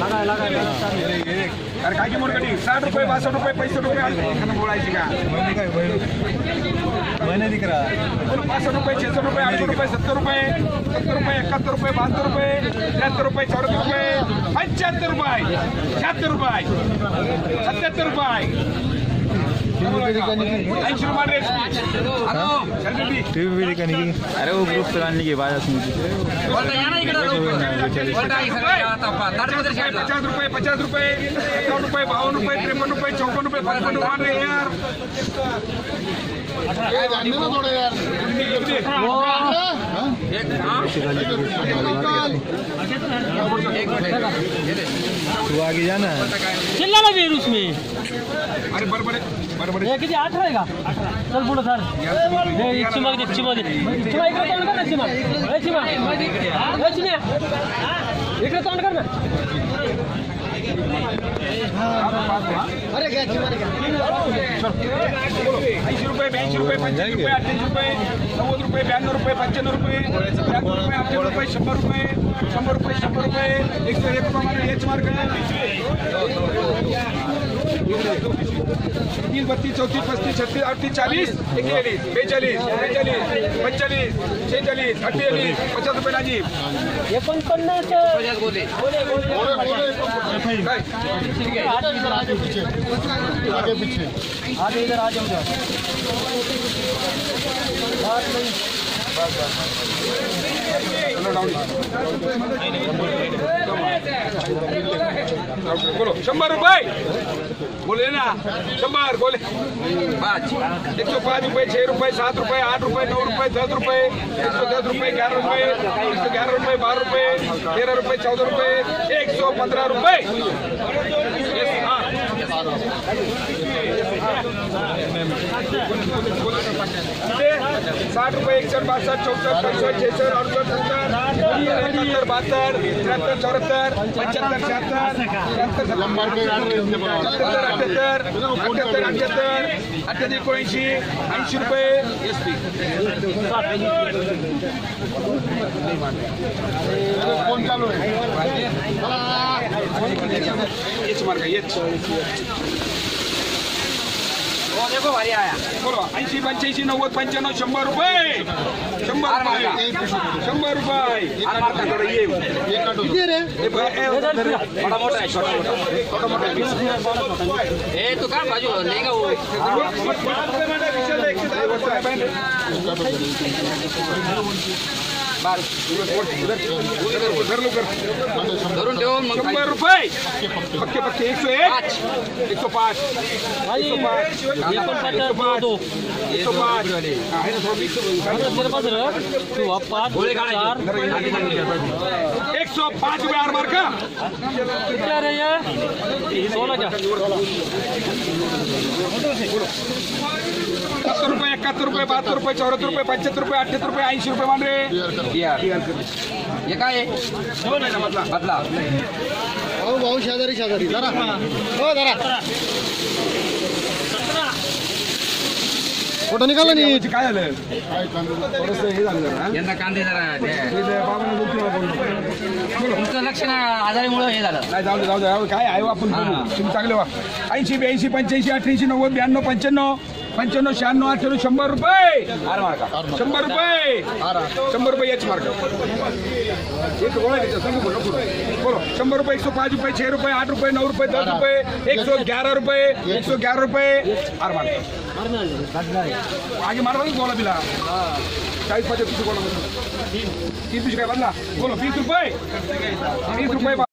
रहा लगा अरे काय की कधी साठ रुपये बासष्ट रुपये पैसे रुपये बोलायची का मैंने दिख पासष्ट रुपये छेसष्ट रुपये आठशे रुपये सत्तर रुपये सत्तर रुपये एकाहत्तर रुपये बहात्तर रुपये त्र्याहत्तर रुपये चौऱ्याहत्तर रुपये पंच्याहत्तर रुपये शहात्तर रुपये सत्याहत्तर रुपये टीवी भी दिखा नहीं अरे वो ग्रुप पे डालने की बात पचास रुपये पचास रुपये एकावन्न रुपये बावन रुपये तिरपन रुपये चौपन रुपये पचपन्न मान रहे यार। तू आगे जाना चिल्ला ना फिर उसमें। अरे बरोबर आहे हे किती अठरा आहे चल पुढं सर। हे चिमा दे चिमा दे चिमा इकडे तोंड कर ना चिमा। हे चिमा। हे चिन्या इकडे तोंड कर ना ऐंशी रुपये ब्याऐंशी रुपये पंच्याऐंशी रुपये अठ्ठ्याऐंशी रुपये नव्वद रुपये ब्याण्णव रुपये पंच्याण्णव रुपये रुपये अठ्ठ्याण्णव रुपये शंभर रुपये शंभर रुपये शंभर रुपये एकशे एक रुपये हेच मार्ग तीस बत्तीस चौतीस पस्तीस छत्तीस अडतीस चाळीस एकचाळीस बेचाळीस बेचाळीस पंचेचाळीस शेहेचाळीस अठ्ठेचाळीस पचास रुपये नाजी एकोणपन्नास आगे इधर आ जाओ। बोलो शंभर रुपये बोले ना शंभर बोले पाच एक सौ पाच रुपये छह रुपये सात रुपये आठ रुपये नौ रुपये दस रुपये एक सौ दस रुपये ग्यारह रुपये एक सौ ग्यारह रुपये बारह रुपये तेरह रुपये चौदह रुपये एक सौ पंद्रह रुपये हाँ। साठ रुपये एकसठ बासष्ट चौसष्ट पैंसष्ट छेसष्ट अडुसष्ट सत्तर एकाहत्तर बहात्तर त्र्याहत्तर चौऱ्याहत्तर पंच्याहत्तर शहात्तर त्र्याहत्तर अठ्याहत्तर अठ्याहत्तर अठ्याहत्तर अठ्याहत्तर एकोणऐंशी ऐंशी रुपये. एस पी येच मार्ग येच बोलो ऐंशी पंच्याऐंशी नव्वद पंच्याण्णव शंभर रुपये शंभर रुपये शंभर रुपये हे हे थोडा मोठा आहे छोटा मोठा छोटा मोठा आहे. तू काय बाजू नाही का हो धरून ठेव मग शंभर रुपये पक्के पक्के एक सौ एक एक सौ पाच। भाई एकोणपन्नास दो एक सौ पाच। आहे ना तू चार। एक सौ पाच रुपये आर मार का। किती आहे रे ये सोळा का सत्तर रुपये एकाहत्तर रुपये बहात्तर रुपये चौऱ्याहत्तर रुपये पंच्याहत्तर रुपये अठ्याहत्तर रुपये ऐंशी रुपये मान रे हे काय आहे? बदला. भाऊ भाऊ शेजारी शेजारी. जरा. हो जरा. फोटो निघाला नाही? काय झालं? थोडंसं हे झालं जरा. यंदा कांदे जरा ते- हे बाबांना. तुमचं लक्ष ना आजारीमुळे हे झालं. नाही जाऊ दे जाऊ दे. काय आहे हो आपण बोलू. तुम्ही चांगले व्हा. ऐंशी ब्याऐंशी पंच्याऐंशी अठ्ठ्याऐंशी नव्वद ब्याण्णव पंच्याण्णव. पंच्याण्णव शहाण्णव अठ्ठ्याण्णव शंभर रुपये. शंभर रुपये. शंभर रुपये याच मार्ग बोलो, शंभर रुपये एक सौ पाच रुपये छह रुपये आठ रुपये नौ रुपये दस रुपये एक सौ ग्यारह रुपये एक सौ ग्यारह रुपये. आर मार्ग आगे मारा बोला बिला चाळीस पाच बोला तुझी काय बदला? बोलो वीस रुपये. वीस रुपये